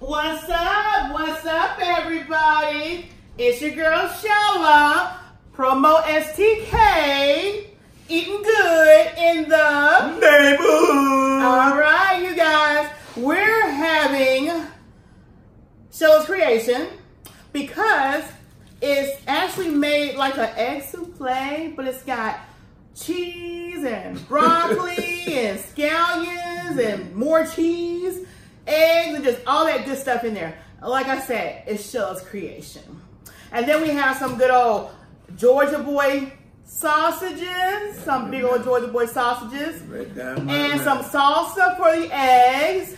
What's up? What's up, everybody? It's your girl Sheila, promo STK, eating good in the neighborhood. All right, you guys, we're having Sheila's creation because it's actually made like an egg souffle, but it's got cheese and broccoli and scallions and more cheese, eggs, and just all that good stuff in there. Like I said, it's Sheila's creation. And then we have some good old Georgia boy sausages, some big old Georgia boy sausages, and some salsa for the eggs,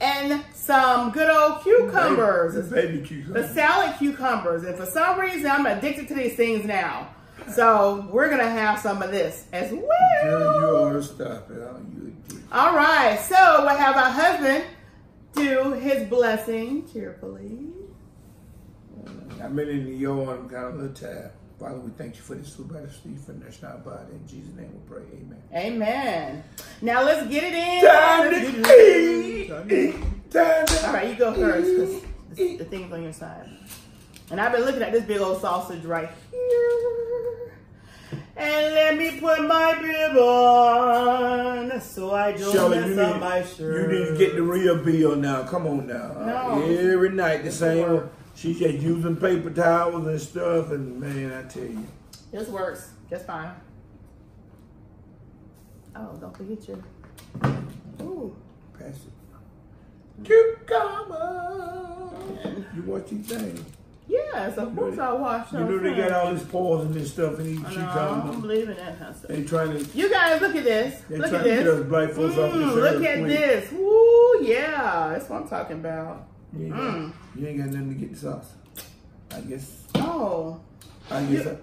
and some good old cucumbers. The baby, cucumbers. The salad cucumbers. And for some reason, I'm addicted to these things now. So we're going to have some of this as well. Girl, you ought to stop it. All right. So we'll have our husband do his blessing cheerfully. I've been in the yard. I'm kind of a little tab. Father, we thank you for this food by the street for that's not body. In Jesus' name we pray. Amen. Amen. Now let's get it in. Time to eat. Time to All right, you go first because the, the thing's on your side. And I've been looking at this big old sausage right here. And let me put my bib on so I don't Shelley, mess you up need, my shirt. you need to get the real bill now. Come on now. No. Every night the same. She's just using paper towels and stuff, and man, I tell you. This works just fine. Oh, don't forget your. Ooh. Pass it. Cucumber. You watch these things. Yes, of course I You those know they got all this poison and this stuff in these I know, I don't believe in that kind of stuff. They trying to You guys, look at this. they look trying at to get this. us black folks off this Mm, earth look at quick. this. Woo, yeah. That's what I'm talking about. You ain't, Mm. got, you ain't got nothing to get the sauce. I guess. Oh, I guess. You- I,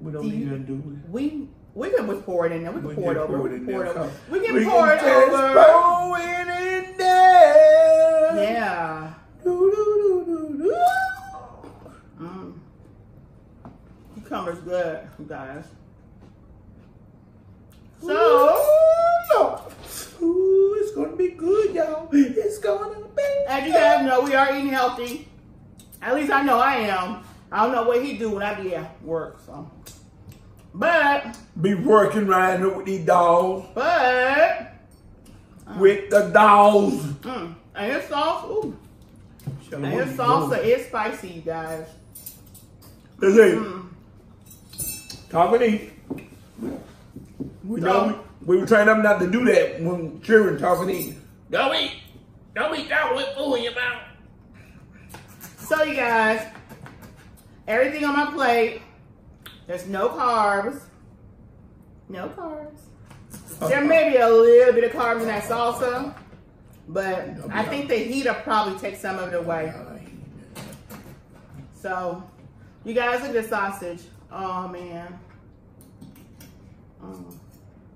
we don't Do need you- nothing, do we? we we can just pour it in there. We can We pour it over. pour it pour it over. We can We pour can it over. pour it in there. Yeah. Do, do, do, do, do. Mm. Cucumber's good, you guys. So, Lord. Ooh, it's gonna be good, y'all. It's gonna be. as you guys know, we are eating healthy. At least I know I am. I don't know what he do when I be at work. So, but Be working right with these dogs, but with the dogs. mm, and his sauce, ooh, and go? salsa is spicy, you guys. Let's. Mm. Talk and eat. We know So- we, we were trained up not to do that when children talk and eat. Don't eat. Don't eat that with food in your mouth. So, you guys, everything on my plate. There's no carbs. No carbs. There may be a little bit of carbs in that salsa, but I think the heat will probably take some of it away. So, you guys look at the sausage. Oh man. Mm,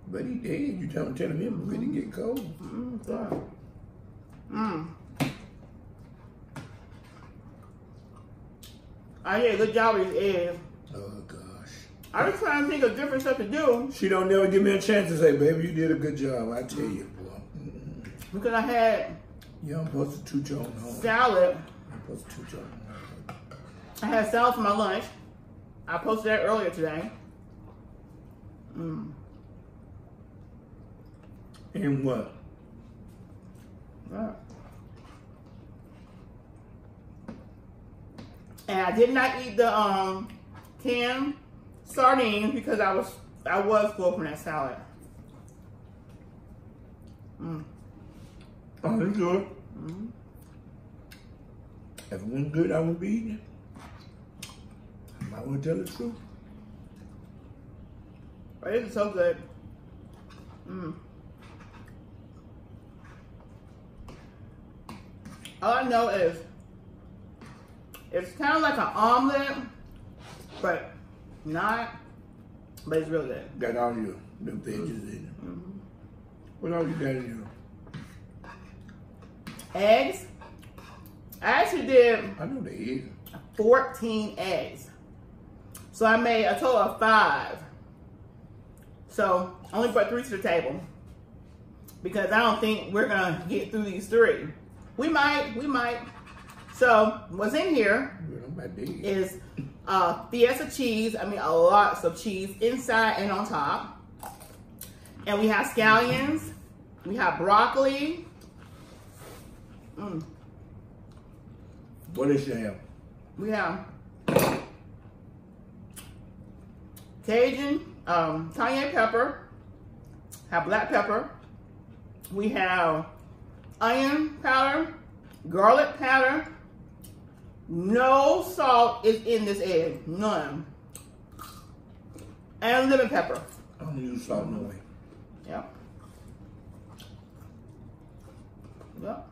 But he dead. You tell, telling him it's ready to get cold. mm, good. Mm. Oh yeah, good job with his. Oh gosh. I was trying to think of different stuff to do She don't never give me a chance to say, baby, you did a good job. I tell you, boy. Mm-mm. because I had You don't supposed to toot your home. salad. You're supposed to your home. I had salad for my lunch. I posted that earlier today. Mm. And what? And I did not eat the um canned sardines because I was I was full from that salad. Mm. Oh, good. Mm. If it wasn't good, I wouldn't be eating it. I want to tell the truth. This is so good. Mm. All I know is it's kind of like an omelet, but not. But it's real good. Got all your the veggies in it. What all you got in Eggs. I actually did? I know they is. 14 eggs. So I made a total of five. So I only brought three to the table. because I don't think we're gonna get through these three. We might, we might. So what's in here You know, my is uh, Fiesta cheese. I mean, a lots of cheese inside and on top. And we have scallions. We have broccoli. Mm. What is your ham? We have Cajun, um, cayenne pepper, have black pepper. We have onion powder, garlic powder. No salt is in this egg, none. And lemon pepper. I don't use salt no way. Yep. Yep.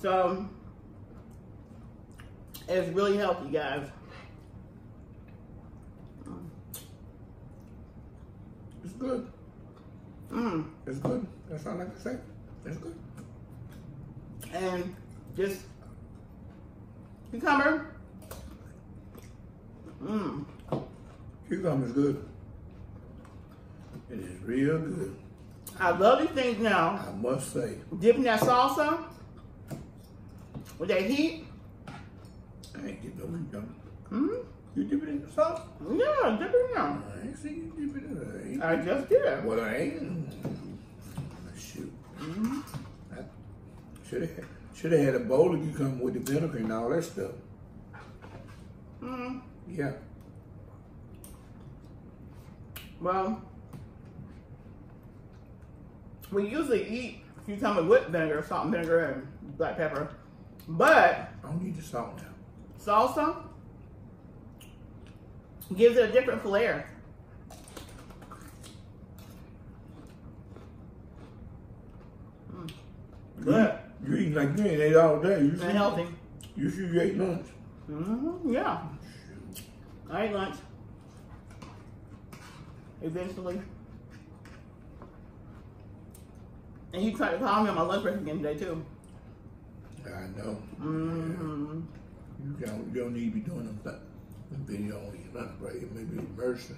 So it's really healthy, guys. It's good. Mm. It's good. That's all I can say. It's good. And just cucumber. Mmm. Cucumber's good. It is real good. I love these things now. I must say. Dipping that salsa with that heat. I ain't getting no done. Mm. You dip it in the sauce? Yeah, dip it now. I ain't seen you dip it in there. I just did. Well, I ain't. Shoot. Mm-hmm. Should have should have had a bowl of cucumber with the vinegar and all that stuff. Mm. Yeah. Well, we usually eat cucumber with vinegar, salt and vinegar, and black pepper. But I don't need the salt now. salsa gives it a different flair. Mm. Good You eating like you ain't ate all day. You and should, healthy. you should ate lunch. hmm Yeah, I ate lunch. Eventually. And he tried to call me on my lunch break again today too. I know. Mm-hmm. You don't, you don't need to be doing them, th- them video on your lunch break. It may be emergency.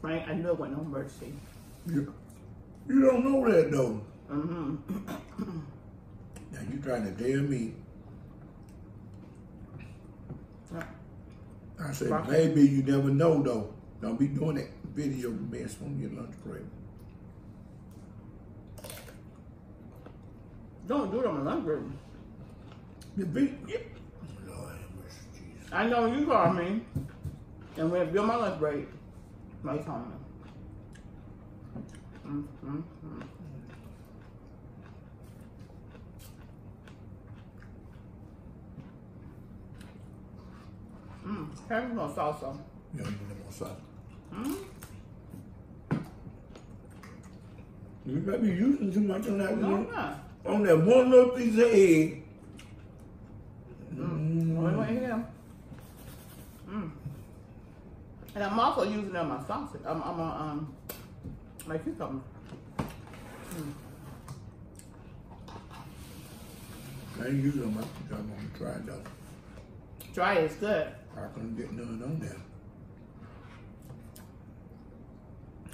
Right? I it wasn't no mercy. You, you don't know that though. hmm Now you trying to tell me. I said, Right. maybe you never know though. Don't be doing that video mess on your lunch break. Don't do it on my lunch break. The video, yeah. Lord have mercy, Jesus. I know you called me. And be on my lunch break, my calling me. Mm-hmm. Mm, having no salsa. You don't need no more salt. Mm, You might be using too much on that no, one. I'm not. On that one little piece of egg. Mm. Wait, wait, here. Mm. And I'm also using it on my sausage. I'm, I'm on um, my cucumber. I ain't using them. I'm gonna try it though. Dry is good. I couldn't get none on there.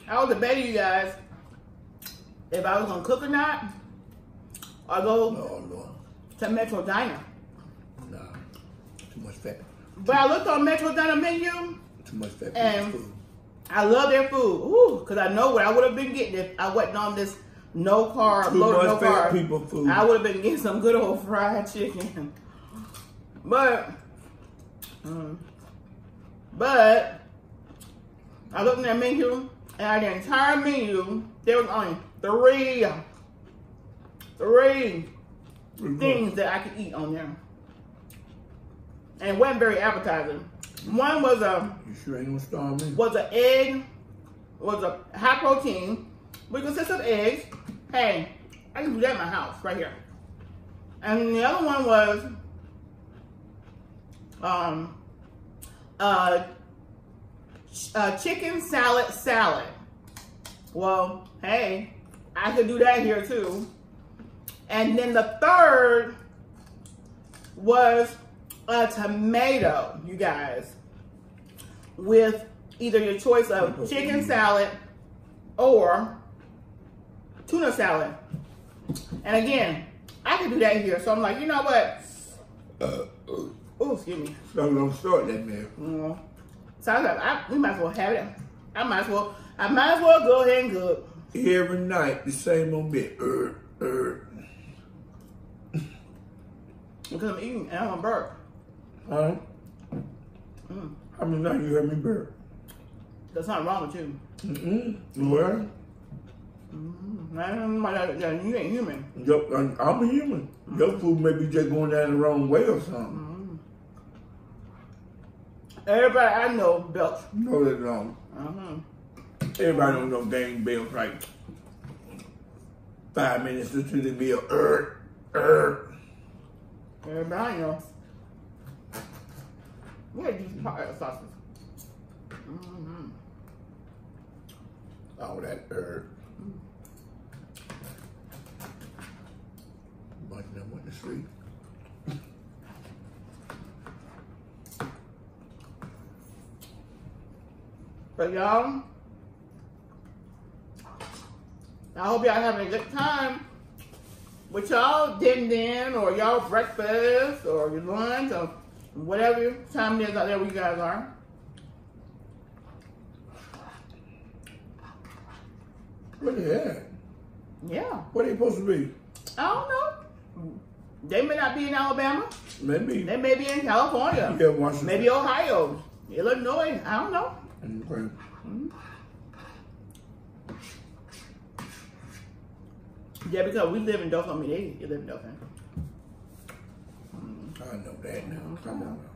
I was debating you guys if I was gonna cook or not, or go to Metro Diner. nah, too much fat. But I looked on Metro Diner menu. Too much fat And- food. I love their food. Ooh, cause I know what I would have been getting if I wasn't on this no carb, Too much no fat carb. people food. I would have been getting some good old fried chicken. But, mm, but I looked in their menu, and of the entire menu, there was only three, three things that I could eat on there. And it wasn't very appetizing. One was a You sure ain't gonna starve me? was an egg, was a high protein, which consists of eggs. Hey, I can do that in my house right here. And the other one was um uh, uh chicken salad salad. Well, hey, I could do that here too. And then the third was a tomato, you guys, with either your choice of chicken salad or tuna salad. And again, I could do that here. So I'm like, you know what? Uh, uh, Oh, excuse me. so don't start that man. Mm. So I was like, I, we might as well have it. I might as well. I might as well go ahead and cook. Every night, the same old bit. Er, er. because I'm eating and I'm gonna burp. Huh? Mm. How many nights you heard me burp? That's not wrong with you. Mm-mm. Mm. Don't know about that. You ain't human. your- I'm a human. Your food may be just going down the wrong way or something. Everybody I know belts. No, they don't. Uh-huh. Everybody don't know dang bells like five minutes into the meal. Er, er. Everybody I know. Where are these pot sauces? Mm-hmm. All that er. Bunch of them went to sleep. But y'all, I hope y'all having a good time with y'all din din or y'all breakfast or your lunch or whatever time it is out there where you guys are. What the heck? Yeah, What are they supposed to be? I don't know. They may not be in Alabama. Maybe. They may be in California. Yeah, Washington. Maybe Ohio, Illinois. I don't know. Okay. Mm-hmm. Yeah, because we live in Dothan. I mean, they, live in Dothan. I know that now. Come on now.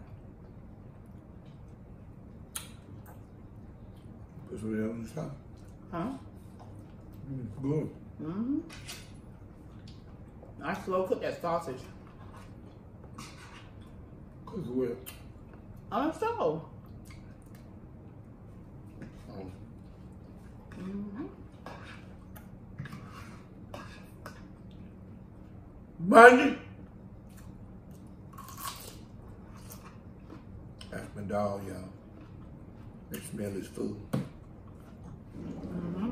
Put some of that on the top. Huh? Mm, good. Mm-hmm. I slow cook that sausage Cook it well. on stove. Oh. Mm-hmm. Money. My dog, y'all. They smell his food. Mm-hmm.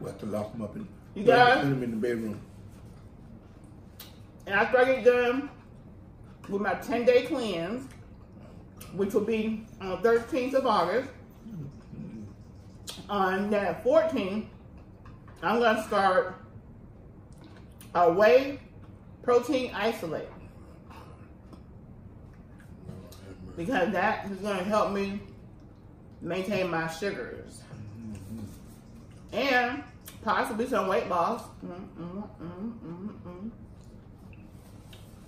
We'll have to lock him up and You put him- guys? put him in the bedroom. And after I get done with my 10 day cleanse, which will be uh, on the 13th of August, on the 14th, I'm going to start a whey protein isolate because that is going to help me maintain my sugars and possibly some weight loss. Mm, mm, mm,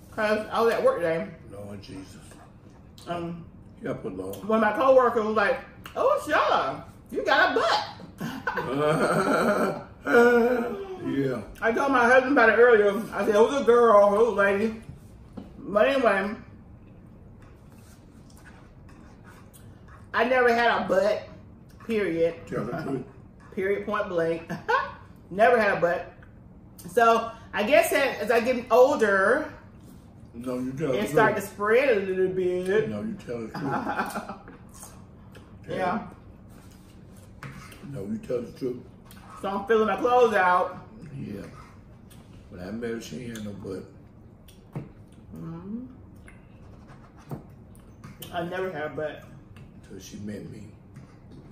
because I was at work today. Lord Jesus. Um, Help a Lord. when my coworker was like, "Oh, Sheila, you got a butt." Uh, yeah. I told my husband about it earlier. I said it was a girl, it was a lady. But anyway, I never had a butt. Period. Tell the truth. Period. Point blank. never had a butt. So I guess that as I get older, No, you tell it started to spread a little bit. No, you tell the truth. yeah. No, you tell the truth. So I'm filling my clothes out. Yeah. But I met her, she ain't had no butt. Mhm. I never had a butt. Until she met me.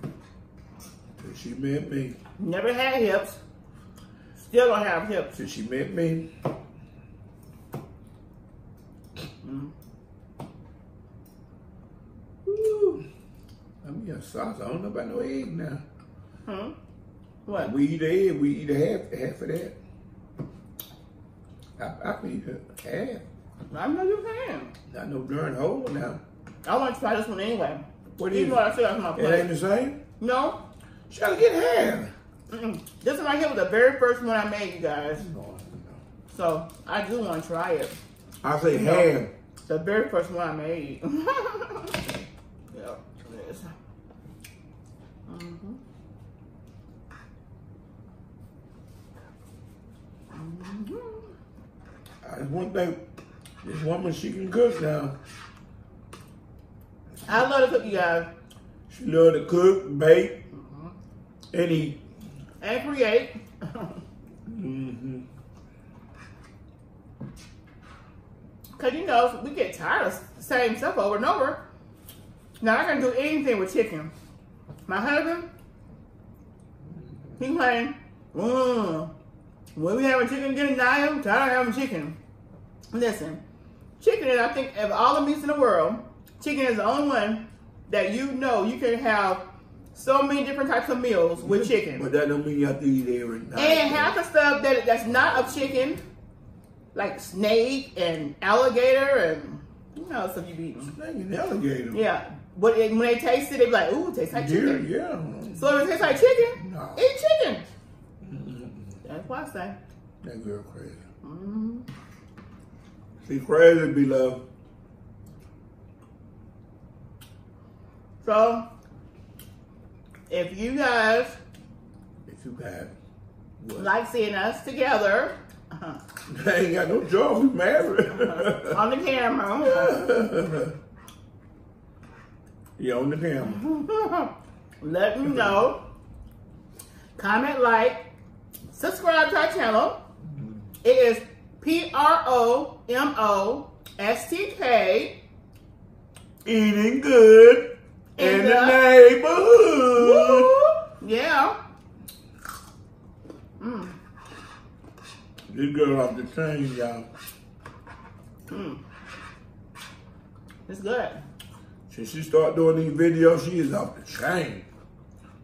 Until she met me. Never had hips. Still don't have hips. Until she met me. Mm. Woo. I mean, a sauce. I don't know about no egg now. Hmm? What? We eat a egg, we eat a half, half of that. I, I can eat a half. I know you can. Not no darn whole now. I want to try this one anyway. What Even is though it? I my It ain't the same? No. Gotta get half. Mm-mm. This one right here was the very first one I made, you guys. So I do want to try it. I say No. half. The very first one I made. yeah, it is. Mm-hmm. I one thing. This woman, she can cook now. I love to cook, you guys, She love to cook, bake, and eat. and create. Mm-hmm. Cause you know we get tired of the same stuff over and over. Now I can do anything with chicken. My husband, he claimed, mm, when we having chicken dinner now, I'm tired of having chicken. Listen, chicken is I think of all the meats in the world, chicken is the only one that you know you can have so many different types of meals with chicken. But that don't mean you have to eat every night. And half the stuff that that's not of chicken, like snake and alligator and you know stuff you be eating. Snake and alligator. Yeah, but it, when they taste it, they be like, "Ooh, it tastes like Yeah, chicken." yeah. So if it tastes like chicken, No. eat chicken. That's what I say. That girl crazy. hmm She crazy, be love. So if you guys If you got what? like seeing us together uh, I ain't got no job. We married. on the camera, you on the camera. let me know. Comment, like, subscribe to our channel. It is P R O M O S T K. Eating good in, In the, the- neighborhood. Woo! Yeah. Mm. This girl off the train, y'all. Mm. It's good. Since she start doing these videos, she is off the chain.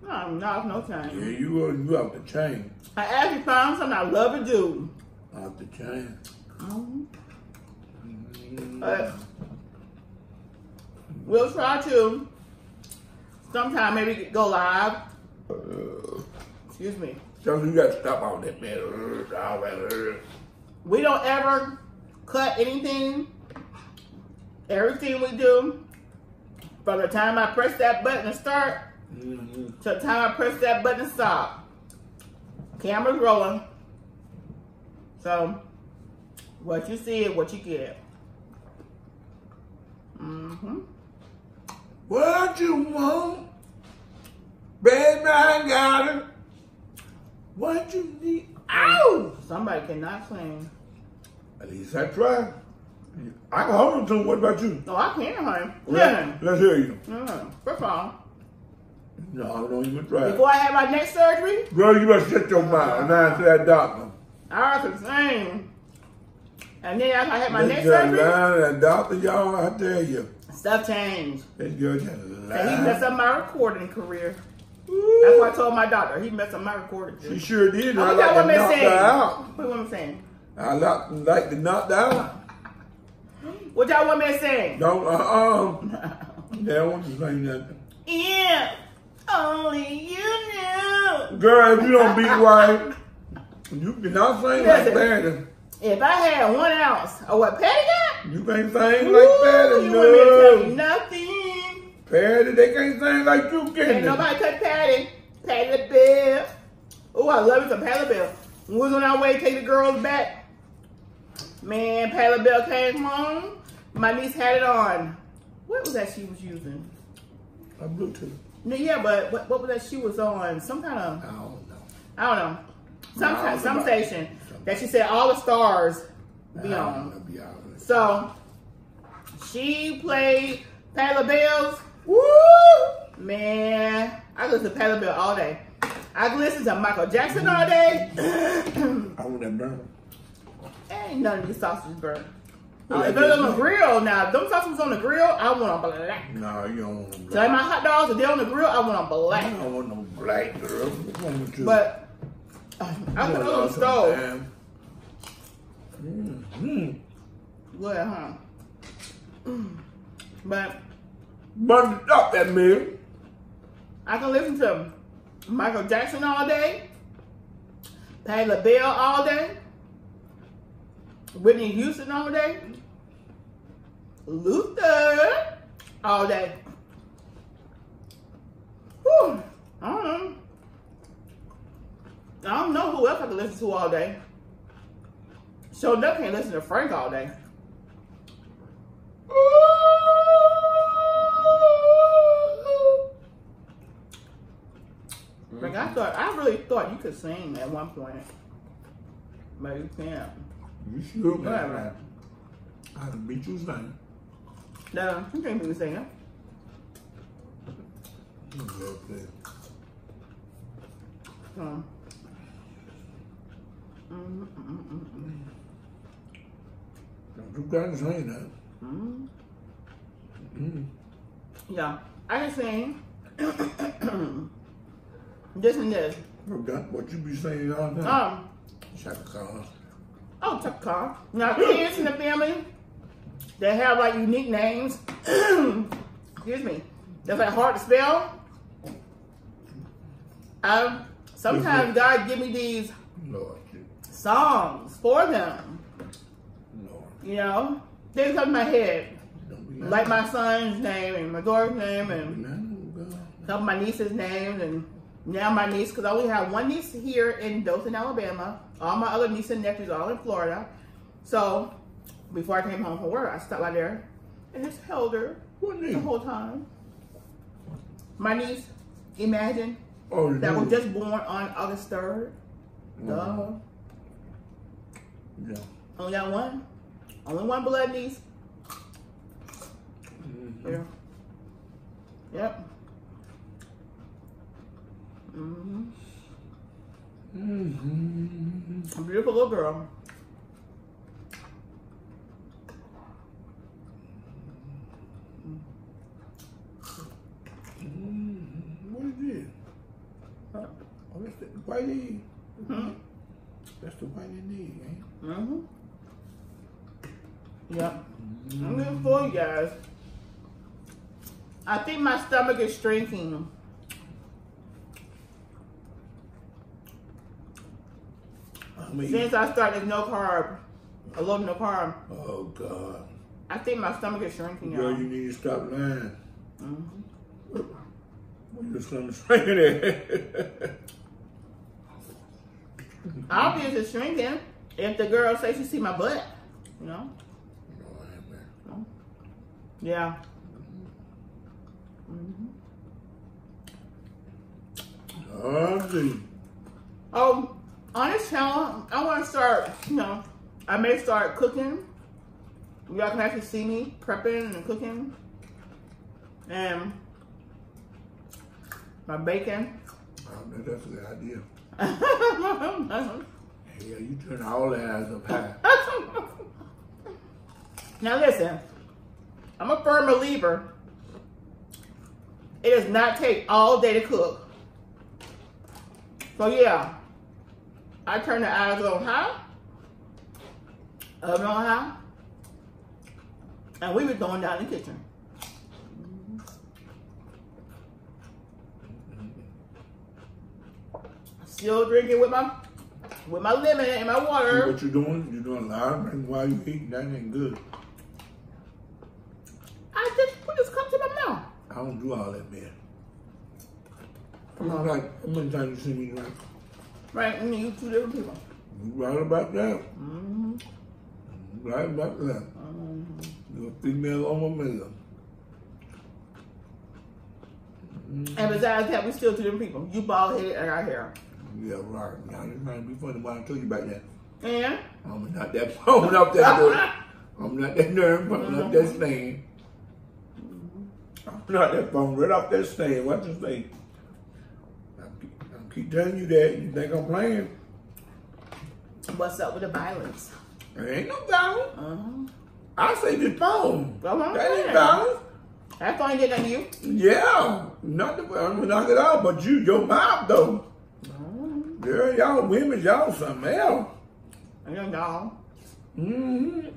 No, I'm not no Yeah, time. you are you off the chain. I ask you, found something I love to do. Off the chain. Mhm. Mm. But we'll try to sometime maybe go live. Excuse me. So you got to stop all that man. We don't ever cut anything. Everything we do, from the time I press that button to start Mm-hmm. to the time I press that button stop, camera's rolling. So, what you see is what you get. Mm-hmm. What you want? Baby, I got it. What you need? Ow! Somebody cannot sing. At least I try. I can hold on to. What about you? No, I can't, honey. Let, Listen. let's hear you. Mm. First of all, No, I don't even try. before I had my neck surgery, Girl, you better shut your mouth and answer that doctor. I was sing. And then after I had my This neck surgery, lying, that doctor, y'all, I tell you. stuff changed. This girl just And he messed up my recording career. That's what I told my doctor. He messed up my recording She sure did. I What like y'all to want me to knock her out. What you want me to sing? I like, like to knock her out. What y'all want me to sing? Don't, uh-uh. They don't want you to sing nothing. Yeah, only you knew. Girl, if you don't beat right, you cannot sing like. Patty. If I had one ounce of what Patty got, You can't sing Ooh, like Patty, you wouldn't able to tell me nothing. Patty, they can't sing like you Ain't can. nobody touch Patty. Patty the Bell. Oh, I love it some Patty Bell. When we was on our way to take the girls back, man, Patty Bell came home. My niece had it on. What was that she was using? A Bluetooth. No, yeah, but what, what was that she was on? Some kind of, I don't know. I don't know. Some No, some station that she said all the stars be on. be. So she played Patti LaBelle's. Woo! Man, I listen to Patti LaBelle all day. I listen to Michael Jackson all day. I want that burn. Ain't none of these sausages burn. Well, if they're on the grill now, if them sausages on the grill, I want them black. No, you don't want them So like my hot dogs, if they're on the grill, I want them I black. don't want no black girl. What's wrong with you? But uh, I put on the stove. Mm-hmm. Good, huh? Mm. But up that meal. I can listen to Michael Jackson all day, Patti LaBelle all day, Whitney Houston all day, Luther all day. Whew. I don't know. I don't know who else I can listen to all day. So enough can't listen to Frank all day. Like I thought, I really thought you could sing at one point, but you can't. You sure can. I beat you son. No, you can't be singing. Okay. Um, mm, mm, mm, mm, Don't you got to sing that. mm. Mm. Yeah, I can sing. this and this. Forgot what you be saying all the time. Um, Chaka Khan. oh, tough car. Now, kids in the family, they have like unique names. Excuse me. That's like hard to spell. Um, sometimes God give me these Lord, songs for them. Lord. You know, things come to my head. Like my son's name and my daughter's name and No, some of my niece's names and now my niece, because I only have one niece here in Dothan, Alabama. All my other nieces and nephews are all in Florida. So before I came home from work, I stopped by there and just held her the whole time. My niece, Imagine, Oh, that was just born on August 3rd. Duh. Yeah. Only got one. Only one blood niece. Mhm. Yeah. Yep. hmm Mhm. A beautiful little girl. Mhm. What is this? Uh, Oh, that's the whitey. hmm That's the whitey knee, eh? hmm Yep. I'm good for you guys. I think my stomach is shrinking. I mean, Since I started no carb, I love no carb, oh God. I think my stomach is shrinking, Girl, y'all. you need to stop lying. Mhm. Your stomach shrinking at? Obviously it's shrinking. If the girl says she see my butt, you know? Mercy. Yeah. hmm Oh, gee. Oh, on this channel, I want to start, you know, I may start cooking. Y'all can actually see me prepping and cooking. And my bacon. Man, that's the idea. Yeah, you turn all the eyes up high. Now listen, I'm a firm believer. It does not take all day to cook. So yeah, I turn the eyes on high, oven on high, and we were throwing down in the kitchen. Still drinking with my with my lemon and my See water. what you're doing? You're doing a lot of drinking while you eat. That ain't good. I just put this cup to my mouth. I don't do all that, man. Come on, like, how many times you see me drink? Right, and you two different people. You right about that. Mm-hmm. Right about that. Mm-hmm. You're a female on my male. And besides that, we still two different people. You bald headed and I hair. Yeah, right. Now, trying to be funny when I tell you about that. And I'm not that, I'm not that good. I'm not that nerve, I'm not that stand. I'm not that phone right off that stand. What you say? I keep, I keep telling you that. You think I'm playing? what's up with the violence? There ain't no violence. Uh-huh. I say this phone. Well, that ain't saying. violence. That phone did to you. Yeah, not the, I'm gonna knock it out, but you, your mouth though. Mm-hmm. Girl, y'all women, y'all something else. Your dog. Mm-hmm.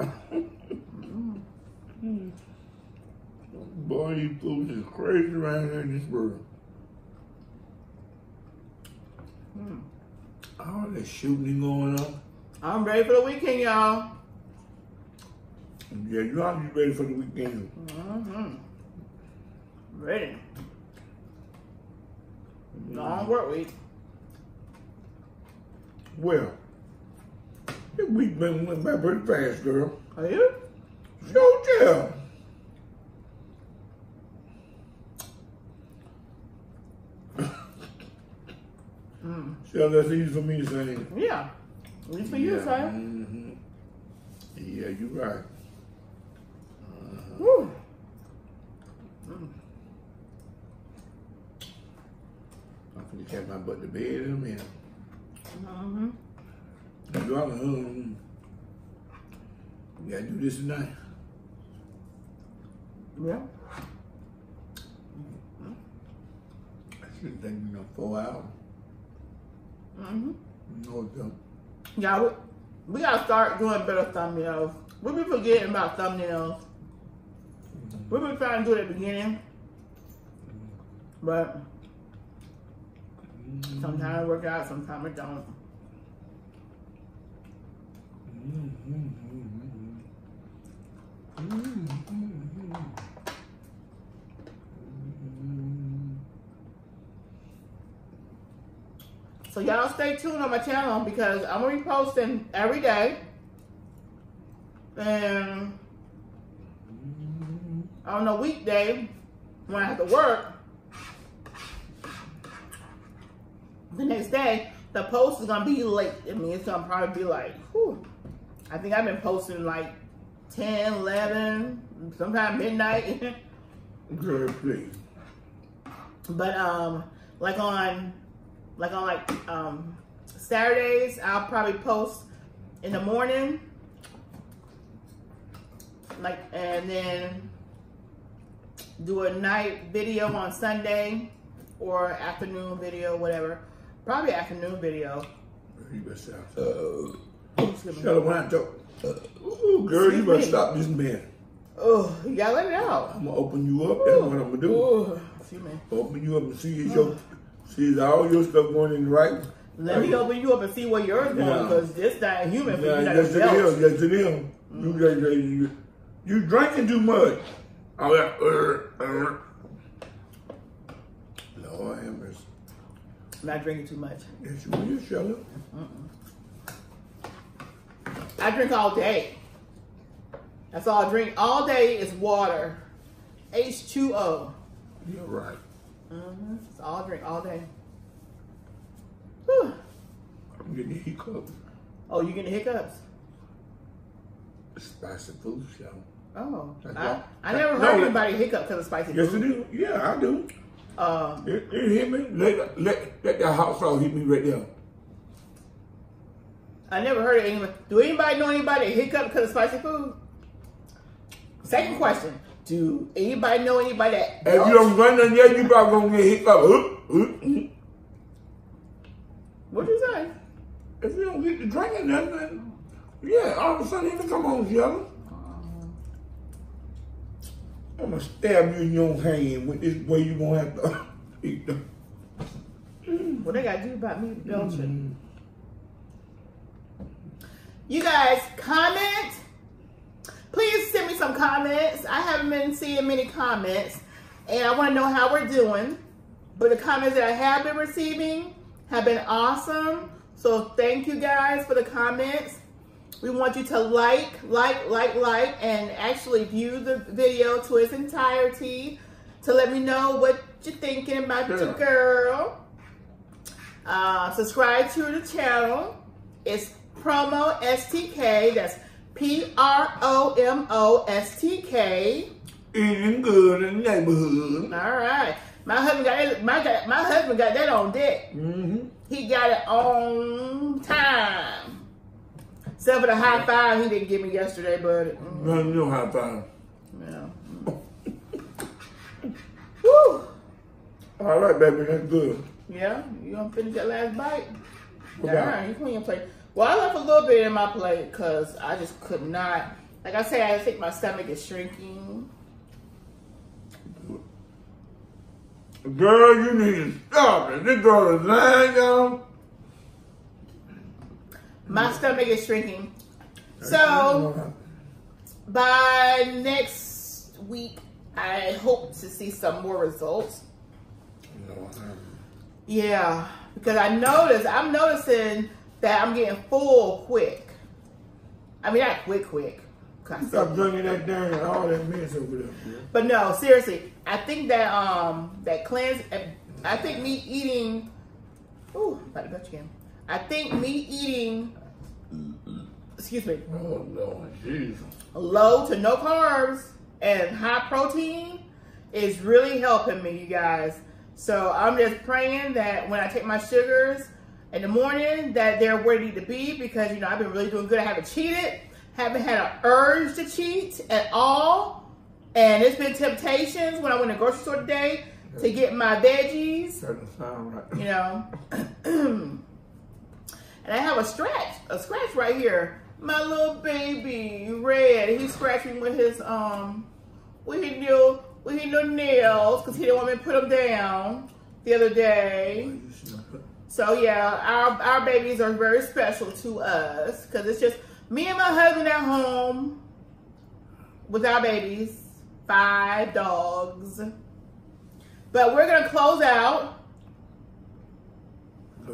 Boy, these fools is crazy around here in this world. Mm. All that shooting going on. I'm ready for the weekend, y'all. Yeah, you ought to be ready for the weekend. Mm-hmm. Ready. No, I'm worried. Well, we've been went by pretty fast, girl. Are you? Sure, yeah. mm. So that's easy for me to say. Yeah. Easy for you, sir. Mm -hmm. Yeah, you're right. Catch my butt to bed in a minute. Mm-hmm. You gotta, um, you gotta do this tonight. Yeah. I should take me like four hours. Mm-hmm. No, don't. Yeah, we, we gotta start doing better thumbnails. We be forgetting about thumbnails. We been trying to do it at the beginning, but sometimes it work out, sometimes it don't. So y'all stay tuned on my channel because I'm gonna be posting every day. And on a weekday when I have to work, the next day the post is gonna be late. I mean, it's gonna probably be like, whew. I think I've been posting like 10, 11, sometimes midnight. Girl, please. But um, like on, like on like um, Saturdays, I'll probably post in the morning, like, and then do a night video on Sunday or afternoon video, whatever. Probably afternoon video. You better stop. Uh, Excuse me. shut up when I talk. Uh, ooh, girl, you better me. stop this man. Oh, you gotta let it out. I'm gonna open you up. That's what I'm gonna do. Ooh, excuse me. Open you up and see is your, see is all your stuff going in the right. Let me open you up and see where yours going Yeah. because this not human for Yeah, you not yes to it Yes it is. You, you, you, you, you drinking too much. All that. Uh, uh. Lord have. I'm not drinking too much. Yes, you will, Sheila. I drink all day. That's all I drink all day is water. H2O. You're right. Mm-hmm. That's all I drink all day. Whew. I'm getting hiccups. Oh, you getting hiccups? Spicy food, Sheila. Oh, I. I never heard that- anybody hiccup because of spicy Yes, food. it is. Yeah, I do. Um, It, it hit me. Let, let, let that hot sauce hit me right there. I never heard of anyone. Do anybody know anybody that hiccup because of spicy food? Second question. Do anybody know anybody that If you don't run nothing yet, you probably gonna get hiccup. What'd you say? If you don't get to drinking nothing, yeah, all of a sudden it'll come on, Sheila. I'm gonna stab you in your hand with this way you're gonna have to eat them. What they got to do about me belching? Mm-hmm. You guys comment. Please send me some comments. I haven't been seeing many comments, and I want to know how we're doing. But the comments that I have been receiving have been awesome. So thank you guys for the comments. We want you to like, like, like, like, and actually view the video to its entirety to let me know what you're thinking about your Yeah. girl. Uh, subscribe to the channel. It's Promo STK. That's P R O M O S T K. Eating good in the neighborhood. All right. My husband got that, my, got, my husband got that on deck. Mm-hmm. He got it on time. Except for the high five he didn't give me yesterday, but mm, None of you high five. yeah. Woo! All right, baby, that's good. Yeah, you gonna finish that last bite? What All you clean your plate. Well, I left a little bit in my plate because I just could not. Like I say, I think my stomach is shrinking. Girl, you need to stop it. This girl is lying down. My stomach is shrinking. So by next week, I hope to see some more results. Yeah, because I notice I'm noticing that I'm getting full quick. I mean, not quick, quick. Stop drinking that darn all that mess over there. But no, seriously, I think that um that cleanse. I think me eating Ooh, about to touch again. I think me eating, excuse me, Oh Lord Jesus. low to no carbs and high protein is really helping me, you guys. So I'm just praying that when I take my sugars in the morning, that they're where they need to be because you know I've been really doing good. I haven't cheated, haven't had an urge to cheat at all, and it's been temptations when I went to the grocery store today to get my veggies Doesn't sound right. you know. and I have a scratch, a scratch right here. My little baby, Red, he's scratching with his um, with his little, with his little nails because he didn't want me to put them down the other day. So yeah, our our babies are very special to us because it's just me and my husband at home with our babies, five dogs. But we're gonna close out.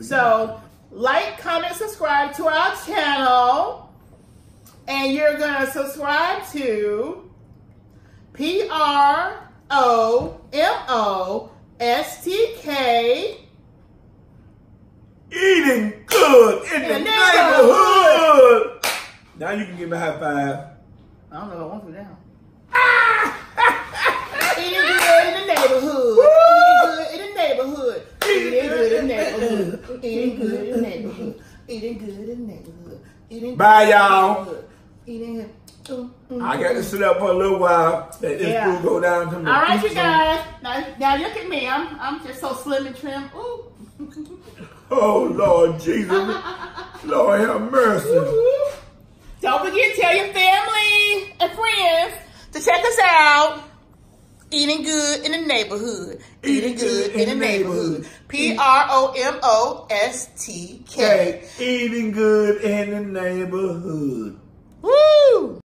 So, like, comment, subscribe to our channel. And you're going to subscribe to P R O M O S T K. Eating good in, In the, the neighborhood. Now you can give me a high five. I don't know if I want to now. Eating good in the neighborhood. Eating good in the neighborhood. Eating good in the neighborhood. Eating good in the neighborhood. Eating good in the neighborhood. Eating Bye, y'all. Eating good. I got to sit up for a little while. Let this Yeah. food go down to me. All right, you guys. Now, now look at me. I'm, I'm just so slim and trim. Ooh. Oh Lord Jesus. Lord have mercy. Don't forget, to tell your family and friends to check us out. Eating good in the neighborhood. Eating good in the neighborhood. P R O M O S T K. Eating good in the neighborhood. Woo!